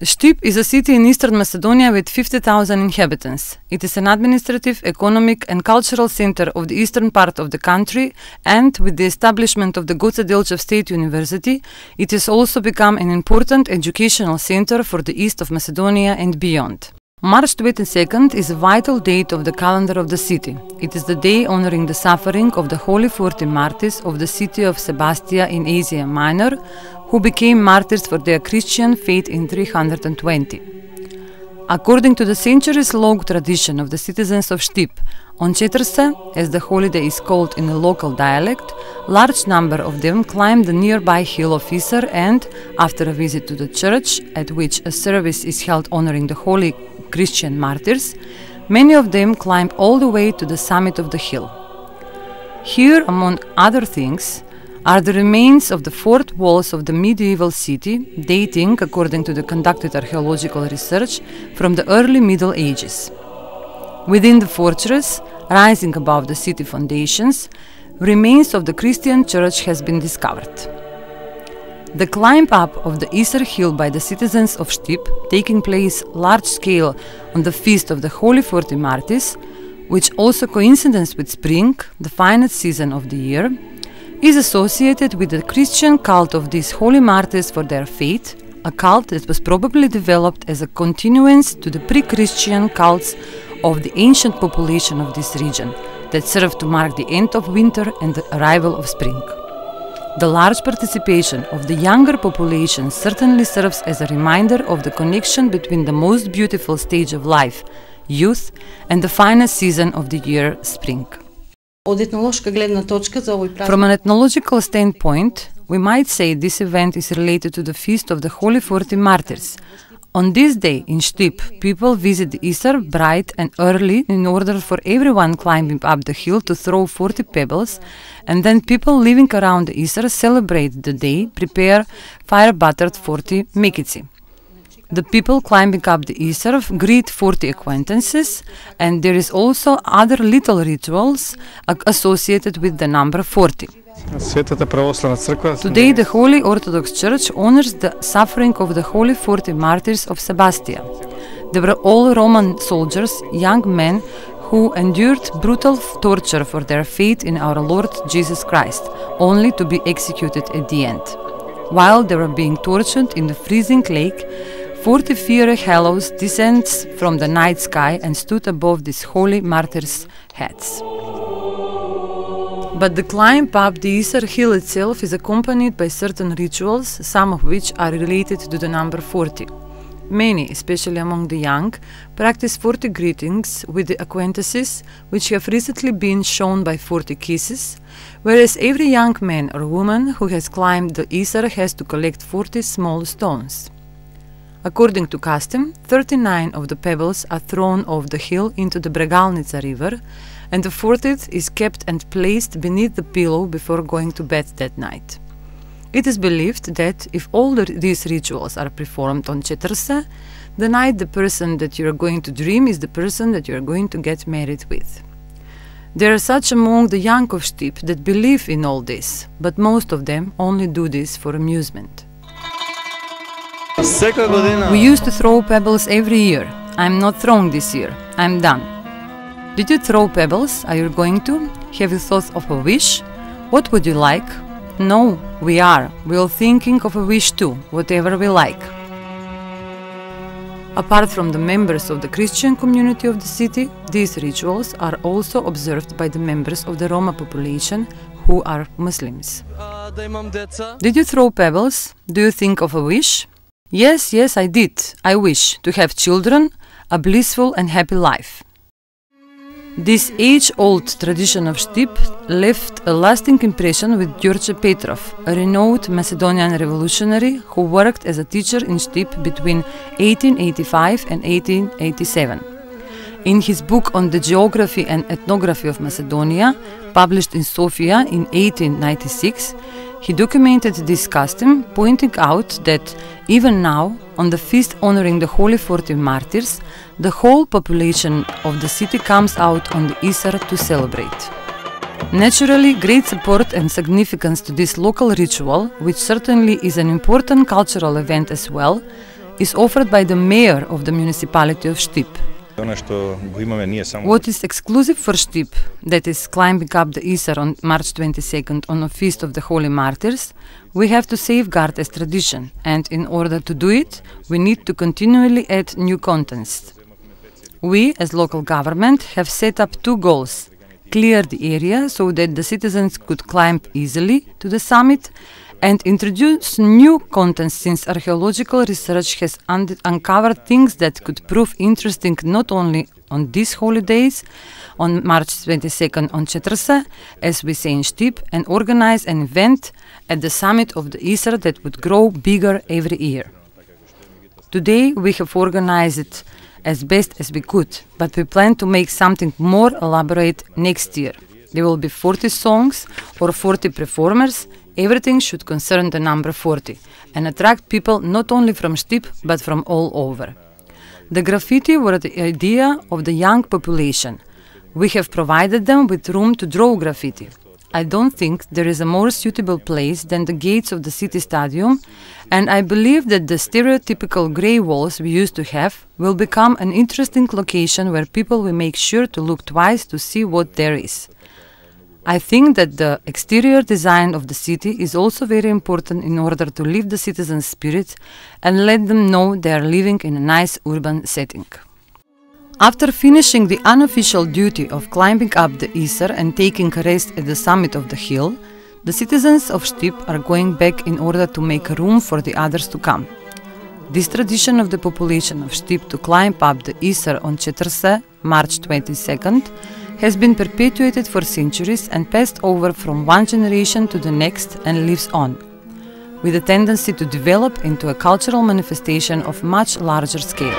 Štip is a city in eastern Macedonia with 50,000 inhabitants. It is an administrative, economic, and cultural center of the eastern part of the country, and with the establishment of the Goce Delchev State University, it has also become an important educational center for the east of Macedonia and beyond. March 22nd is a vital date of the calendar of the city. It is the day honoring the suffering of the Holy Forty Martyrs of the city of Sebastia in Asia Minor, who became martyrs for their Christian faith in 320. According to the centuries-long tradition of the citizens of Štip, on Četrse, as the holiday is called in a local dialect, large number of them climb the nearby hill of Isar and, after a visit to the church, at which a service is held honoring the holy Christian martyrs, many of them climb all the way to the summit of the hill. Here, among other things, are the remains of the fort walls of the medieval city, dating, according to the conducted archaeological research, from the early Middle Ages. Within the fortress, rising above the city foundations, remains of the Christian church has been discovered. The climb up of the Isar hill by the citizens of Štip, taking place large scale on the feast of the Holy Forty Martyrs, which also coincides with spring, the finest season of the year, is associated with the Christian cult of these holy martyrs for their faith, a cult that was probably developed as a continuance to the pre Christian cults of the ancient population of this region that served to mark the end of winter and the arrival of spring. The large participation of the younger population certainly serves as a reminder of the connection between the most beautiful stage of life, youth, and the finest season of the year, spring. From an ethnological standpoint, we might say this event is related to the feast of the Holy Forty Martyrs. On this day in Štip, people visit the Isar bright and early in order for everyone climbing up the hill to throw 40 pebbles, and then people living around the Isar celebrate the day, prepare fire buttered 40 mikici. The people climbing up the Isar greet 40 acquaintances, and there is also other little rituals uh, associated with the number 40. Today, the Holy Orthodox Church honors the suffering of the Holy 40 Martyrs of Sebastia. They were all Roman soldiers, young men who endured brutal torture for their faith in our Lord Jesus Christ, only to be executed at the end. While they were being tortured in the freezing lake, 40 fiery halos descends from the night sky and stood above these holy martyrs' heads. But the climb up the Isar hill itself is accompanied by certain rituals, some of which are related to the number 40. Many, especially among the young, practice 40 greetings with the acquaintances, which have recently been shown by 40 kisses, whereas every young man or woman who has climbed the Isar has to collect 40 small stones. According to custom, 39 of the pebbles are thrown off the hill into the Bregalnica river, and the 40th is kept and placed beneath the pillow before going to bed that night. It is believed that if all the, these rituals are performed on Chetrse, the night the person that you are going to dream is the person that you are going to get married with. There are such among the Štip that believe in all this, but most of them only do this for amusement. We used to throw pebbles every year. I'm not throwing this year. I'm done. Did you throw pebbles? Are you going to? Have you thought of a wish? What would you like? No, we are. We're thinking of a wish too, whatever we like. Apart from the members of the Christian community of the city, these rituals are also observed by the members of the Roma population who are Muslims. Did you throw pebbles? Do you think of a wish? Yes, yes, I did. I wish to have children, a blissful and happy life. This age old tradition of Štip left a lasting impression with Đorče Petrov, a renowned Macedonian revolutionary who worked as a teacher in Štip between 1885 and 1887. In his book on the geography and ethnography of Macedonia, published in Sofia in 1896, he documented this custom, pointing out that even now, on the feast honoring the Holy Forty Martyrs, the whole population of the city comes out on the Isar to celebrate. Naturally, great support and significance to this local ritual, which certainly is an important cultural event as well, is offered by the mayor of the municipality of Štip. What is exclusive for Štip, that is climbing up the Isar on March 22nd on the Feast of the Holy Martyrs, we have to safeguard as tradition, and in order to do it, we need to continually add new contents. We, as local government, have set up two goals clear the area so that the citizens could climb easily to the summit and introduce new content since archaeological research has un- uncovered things that could prove interesting not only on these holidays on March 22nd on Chetrse, as we say in Štip, and organize an event at the summit of the Isar that would grow bigger every year. Today we have organized as best as we could, but we plan to make something more elaborate next year. There will be 40 songs or 40 performers. Everything should concern the number 40 and attract people not only from Štip but from all over. The graffiti were the idea of the young population. We have provided them with room to draw graffiti. I don't think there is a more suitable place than the gates of the city stadium, and I believe that the stereotypical grey walls we used to have will become an interesting location where people will make sure to look twice to see what there is. I think that the exterior design of the city is also very important in order to lift the citizens' spirits and let them know they are living in a nice urban setting. After finishing the unofficial duty of climbing up the Isar and taking a rest at the summit of the hill, the citizens of Štip are going back in order to make room for the others to come. This tradition of the population of Štip to climb up the Isar on Chetrse, March 22nd, has been perpetuated for centuries and passed over from one generation to the next and lives on, with a tendency to develop into a cultural manifestation of much larger scale.